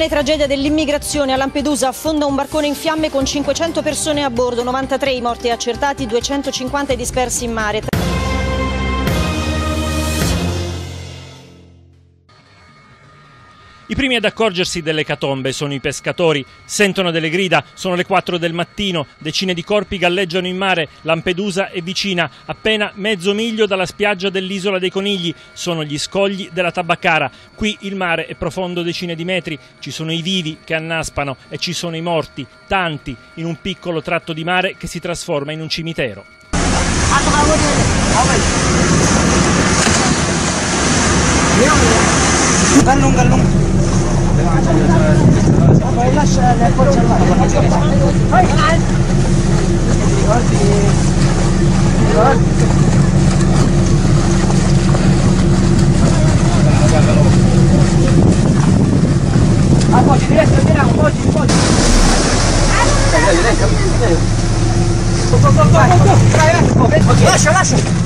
L'immane tragedia dell'immigrazione a Lampedusa affonda un barcone in fiamme con 500 persone a bordo, 93 i morti accertati, 250 i dispersi in mare. I primi ad accorgersi delle catombe sono i pescatori, sentono delle grida, sono le 4 del mattino, decine di corpi galleggiano in mare, Lampedusa è vicina, appena mezzo miglio dalla spiaggia dell'isola dei Conigli, sono gli scogli della Tabaccara. Qui il mare è profondo decine di metri, ci sono i vivi che annaspano e ci sono i morti, tanti, in un piccolo tratto di mare che si trasforma in un cimitero. Gallung, gallung. Lascia, lascia! Lascia, lascia!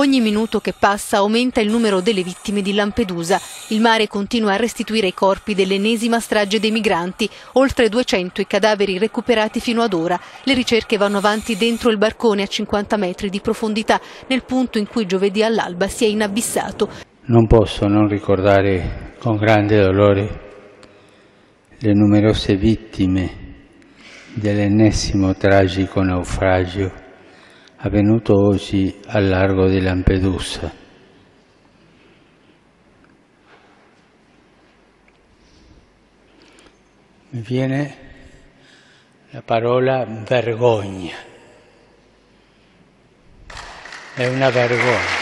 Ogni minuto che passa aumenta il numero delle vittime di Lampedusa. Il mare continua a restituire i corpi dell'ennesima strage dei migranti, oltre 200 i cadaveri recuperati fino ad ora. Le ricerche vanno avanti dentro il barcone a 50 metri di profondità, nel punto in cui giovedì all'alba si è inabissato. Non posso non ricordare con grande dolore le numerose vittime dell'ennesimo tragico naufragio avvenuto oggi al largo di Lampedusa. Mi viene la parola vergogna. È una vergogna.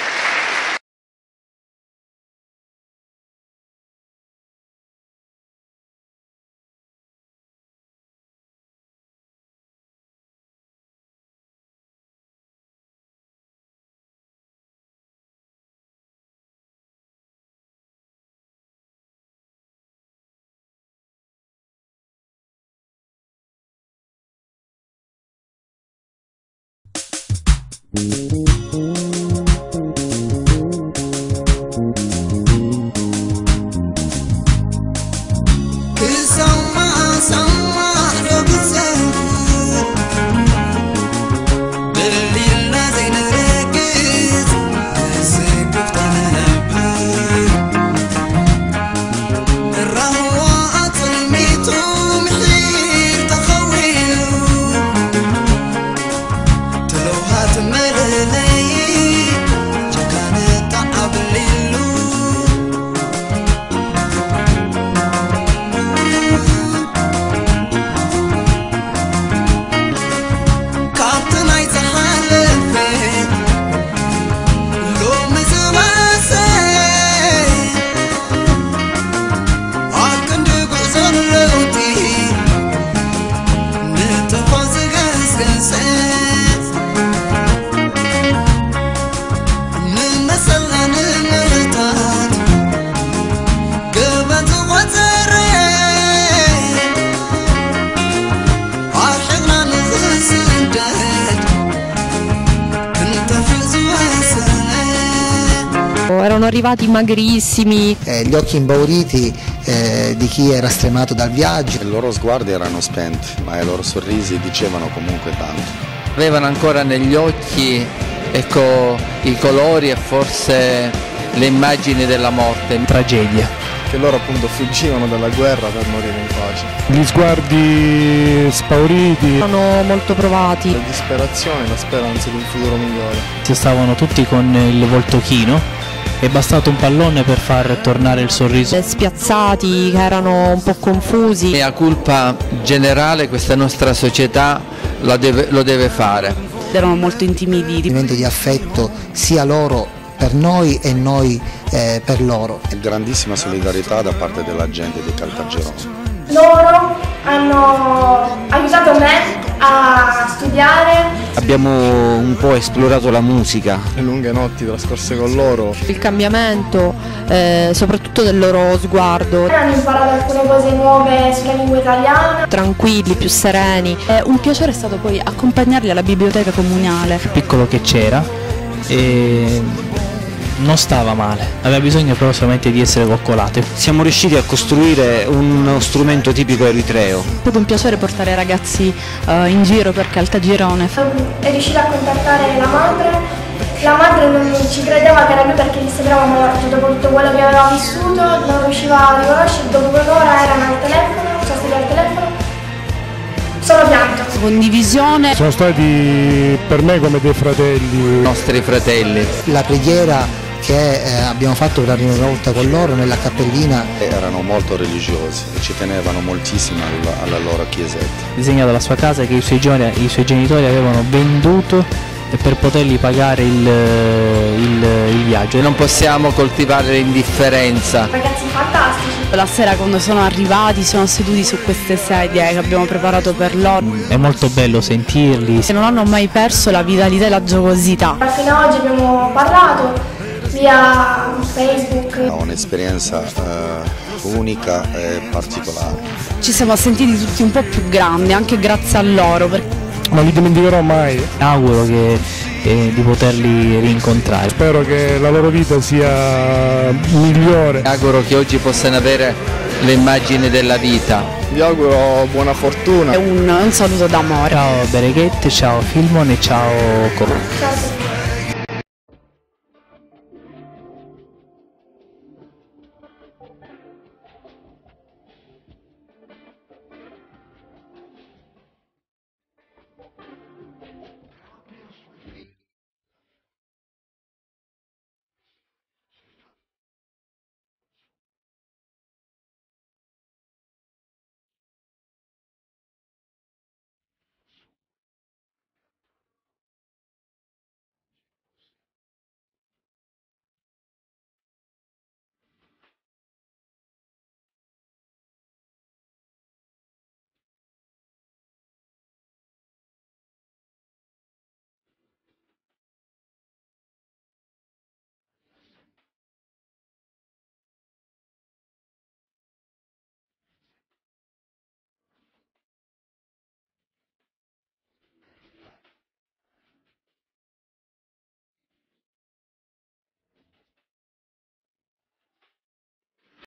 Erano arrivati magrissimi. Eh, gli occhi impauriti eh, di chi era stremato dal viaggio. I loro sguardi erano spenti, ma i loro sorrisi dicevano comunque tanto. Avevano ancora negli occhi ecco, i colori e forse le immagini della morte. Tragedia che loro appunto fuggivano dalla guerra per morire in pace. Gli sguardi spauriti. Erano molto provati. La disperazione, la speranza di un futuro migliore. Si stavano tutti con il volto chino. È bastato un pallone per far tornare il sorriso. Spiazzati, che erano un po' confusi. E a colpa generale questa nostra società deve, lo deve fare. Erano molto intimiditi. Un momento di affetto sia loro per noi e noi eh, per loro. Grandissima solidarietà da parte della gente di Caltagirone. Loro hanno aiutato me a studiare. Abbiamo un po' esplorato la musica. Le lunghe notti trascorse con loro. Il cambiamento, eh, soprattutto del loro sguardo. Hanno imparato alcune cose nuove sulla lingua italiana. Tranquilli, più sereni. Eh, un piacere è stato poi accompagnarli alla biblioteca comunale. Il piccolo che c'era e non stava male, aveva bisogno però solamente di essere coccolato. Siamo riusciti a costruire uno strumento tipico eritreo. È stato un piacere portare i ragazzi uh, in giro per Caltagirone. È riuscita a contattare la madre la madre non ci credeva che era lui perché gli sembrava morto dopo tutto quello che aveva vissuto, non riusciva a riconoscere, dopo un'ora erano al telefono, stati al telefono. Condivisione. Sono stati per me come dei fratelli. I nostri fratelli. La preghiera che eh, abbiamo fatto per la prima volta con loro nella cappellina. Erano molto religiosi e ci tenevano moltissimo alla, alla loro chiesetta. Disegnato la sua casa che i suoi, i suoi genitori avevano venduto per potergli pagare il, il, il viaggio. Non possiamo coltivare l'indifferenza. Ragazzi fantastici. La sera quando sono arrivati sono seduti su queste sedie che abbiamo preparato per loro. È molto bello sentirli. Non hanno mai perso la vitalità e la giocosità. Fino ad oggi abbiamo parlato via Facebook. Un'esperienza uh, unica e particolare. Ci siamo sentiti tutti un po' più grandi, anche grazie a loro. Non li dimenticherò mai. Auguro che, eh, di poterli rincontrare. Spero che la loro vita sia migliore. Auguro che oggi possano avere le immagini della vita. Vi auguro buona fortuna. E un, un saluto d'amore. Ciao Bereghette, ciao Filmon e ciao Coro. Ciao.